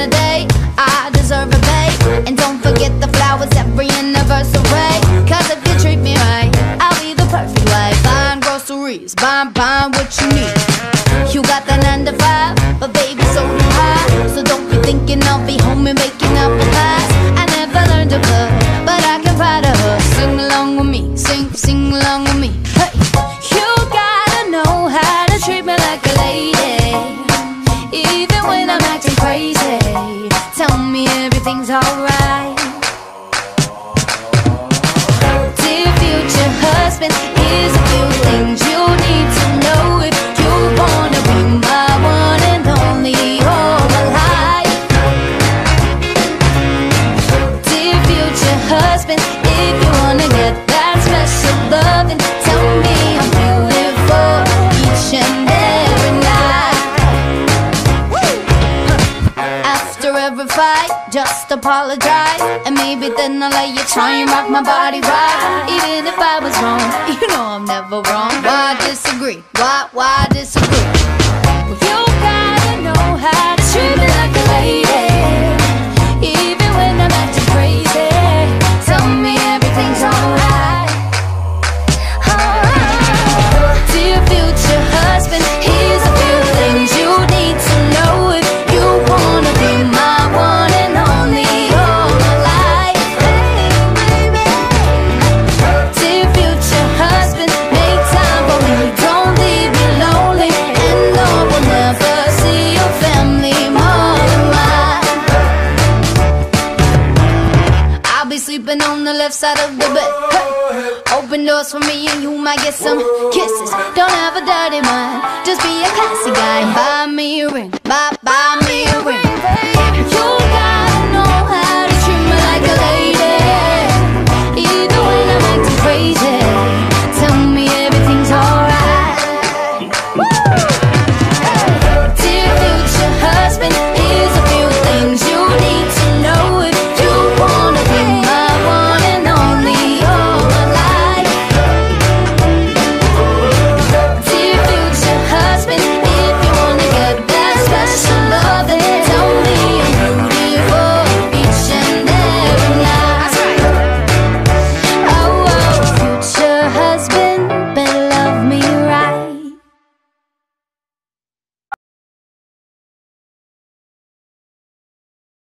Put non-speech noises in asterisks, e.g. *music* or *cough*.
a day. I deserve a pay. And don't forget the flowers every anniversary. Cause if you treat me right, I'll be the perfect wife. Buying groceries, buying, buying everything's alright. Dear future husband, fight, just apologize. And maybe then I'll let you try and rock my body right. Even if I was wrong, *laughs* you know I'm never wrong. Why disagree? Why, why disagree? The left side of the bed. Hey. Open doors for me and you might get some kisses. Don't have a dirty mind, just be a classy guy.